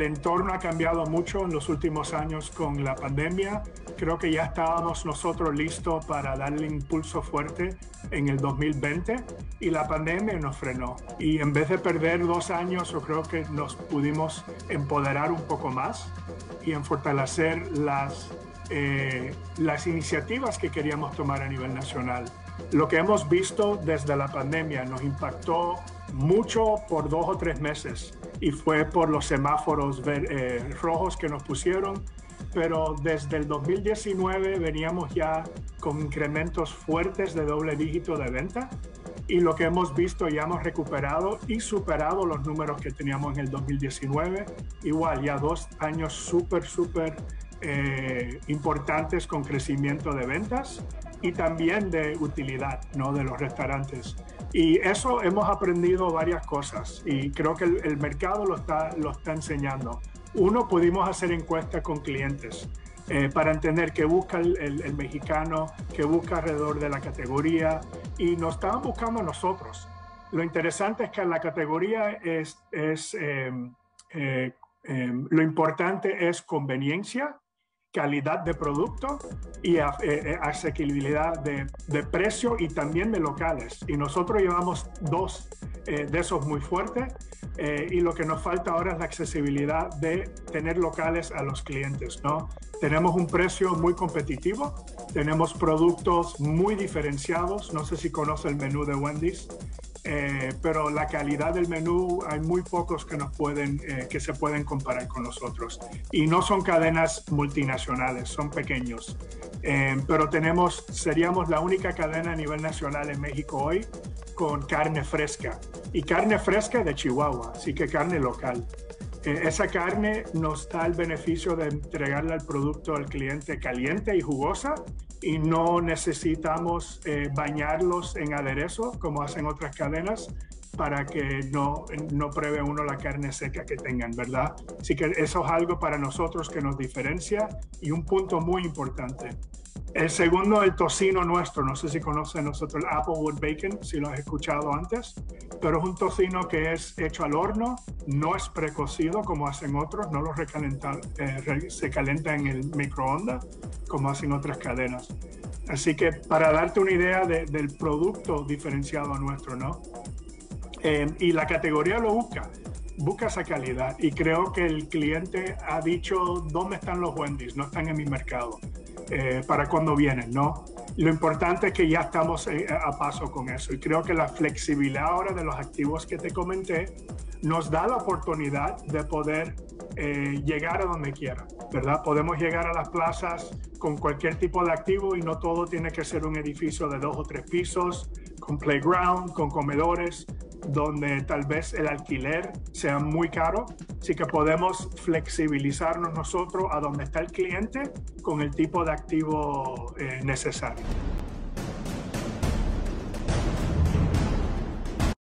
el entorno ha cambiado mucho en los últimos años con la pandemia. Creo que ya estábamos nosotros listos para darle impulso fuerte en el 2020 y la pandemia nos frenó. Y en vez de perder dos años, yo creo que nos pudimos empoderar un poco más y en fortalecer las, eh, las iniciativas que queríamos tomar a nivel nacional. Lo que hemos visto desde la pandemia nos impactó mucho por dos o tres meses y fue por los semáforos eh, rojos que nos pusieron, pero desde el 2019 veníamos ya con incrementos fuertes de doble dígito de venta y lo que hemos visto ya hemos recuperado y superado los números que teníamos en el 2019. Igual, ya dos años súper, súper eh, importantes con crecimiento de ventas y también de utilidad ¿no? de los restaurantes. Y eso hemos aprendido varias cosas y creo que el, mercado lo está, lo está enseñando. Uno, pudimos hacer encuestas con clientes eh, para entender qué busca el, mexicano, qué busca alrededor de la categoría y nos estaban buscando nosotros. Lo interesante es que la categoría es, es eh, lo importante es conveniencia, calidad de producto y eh, eh, asequibilidad de, de, precio y también de locales. Y nosotros llevamos dos eh, de esos muy fuertes y lo que nos falta ahora es la accesibilidad de tener locales a los clientes. ¿no? Tenemos un precio muy competitivo, tenemos productos muy diferenciados. No sé si conoce el menú de Wendy's. Eh, pero la calidad del menú hay muy pocos que nos pueden eh, que se pueden comparar con nosotros y no son cadenas multinacionales son pequeños. Eh, pero tenemos seríamos la única cadena a nivel nacional en México hoy con carne fresca. Y carne fresca de Chihuahua así que carne local esa carne nos da el beneficio de entregarle al producto al cliente caliente y jugosa y no necesitamos eh, bañarlos en aderezo como hacen otras cadenas para que no, no pruebe uno la carne seca que tengan, ¿verdad? Así que eso es algo para nosotros que nos diferencia y un punto muy importante. El segundo, el tocino nuestro. No sé si conocen nosotros el Applewood Bacon, si lo has escuchado antes, pero es un tocino que es hecho al horno, no es precocido como hacen otros, no lo recalienta, eh, se calienta en el microondas como hacen otras cadenas. Así que para darte una idea del producto diferenciado nuestro, ¿no? Eh, y la categoría lo busca, busca esa calidad. Y creo que el cliente ha dicho, ¿dónde están los Wendy's? No están en mi mercado. Eh, para cuando vienen, ¿no? Lo importante es que ya estamos eh, a paso con eso y creo que la flexibilidad ahora de los activos que te comenté nos da la oportunidad de poder eh, llegar a donde quiera, ¿verdad? Podemos llegar a las plazas con cualquier tipo de activo y no todo tiene que ser un edificio de dos o tres pisos, con playground, con comedores donde tal vez el alquiler sea muy caro, así que podemos flexibilizarnos nosotros a donde está el cliente con el tipo de activo eh, necesario.